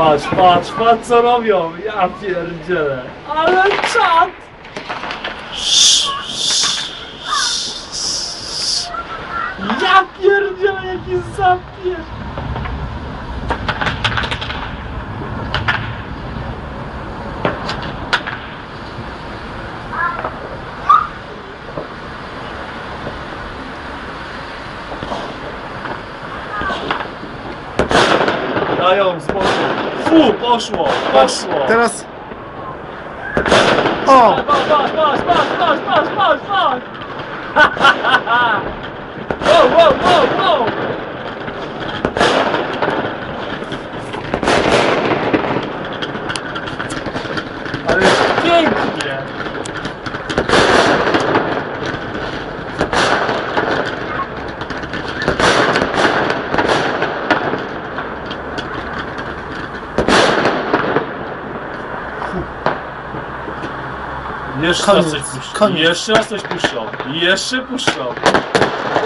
Patrz, patrz, patrz co robią! Ja pierdzielę! Ale czad! Ja pierdzielę, jaki zapier... Dają boku. Fu, poszło, poszło. Teraz... O! Patrz, patrz, patrz, patrz, patrz, patrz, patrz, patrz! Wow, wow, wow, wow! Ale pięknie! Jeszcze Koniec, raz coś puszczą. Jeszcze raz coś puszczą. Jeszcze puszczą.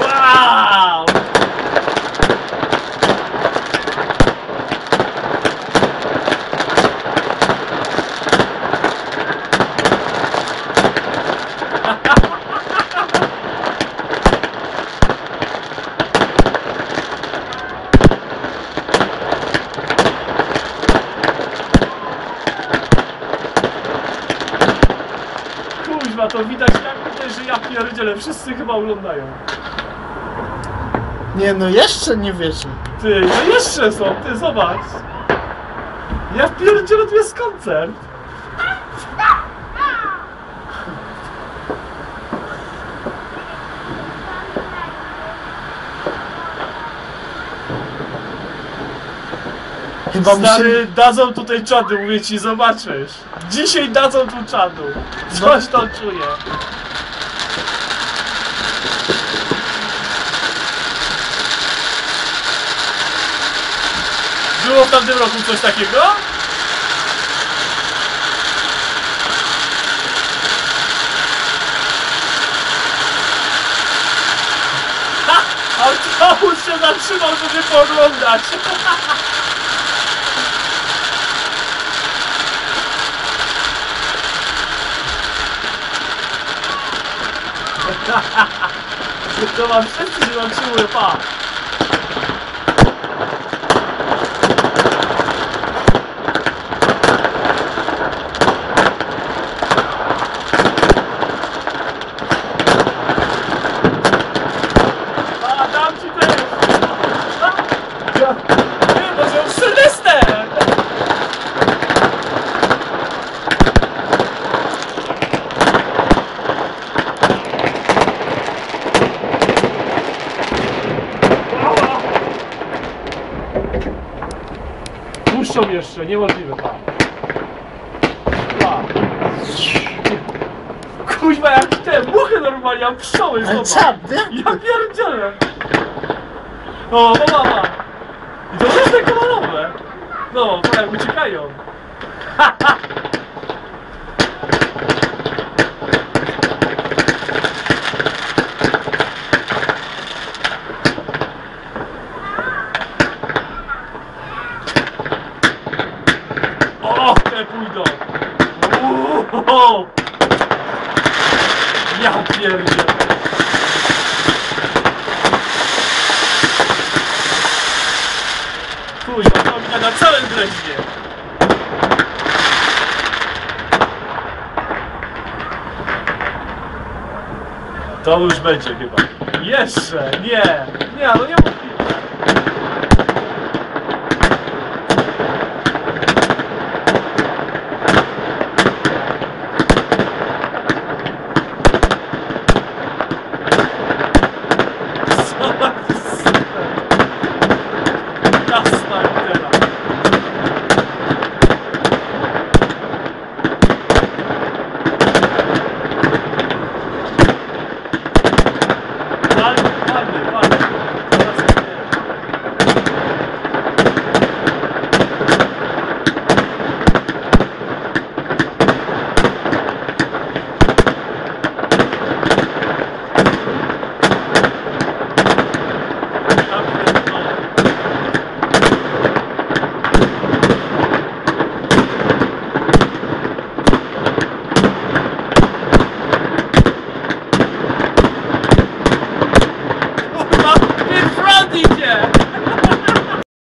Wow! Kuźwa, to widać tak tutaj, że ja pierdzielę. Wszyscy chyba oglądają. Nie no, jeszcze nie wierzę. Ty, no jeszcze są, ty zobacz. Ja pierdzielę, tu jest koncert. Chyba Stary, dadzą tutaj czadu, mówię ci, zobaczysz. Dzisiaj dadzą tu czadu. Coś to czuję. Było w tamtym roku coś takiego? Ha! Autobus się zatrzymał, żeby pooglądać. To mam wszyscy się zatrzymują, pa! Jeszcze, niemożliwe, pa. Pa. Kuźwa, jak te muchy normalnie, jak pszczoły, Ale zobacz. jak Ja pierdzielę! O, mama! I to różne kolorowe! No, jak uciekają. O, te pójdą! Uuu, Ja pierdzielę! Kuźwa, to widać na całym Dreźnie. To już będzie chyba. Jeszcze! Nie! Nie, no nie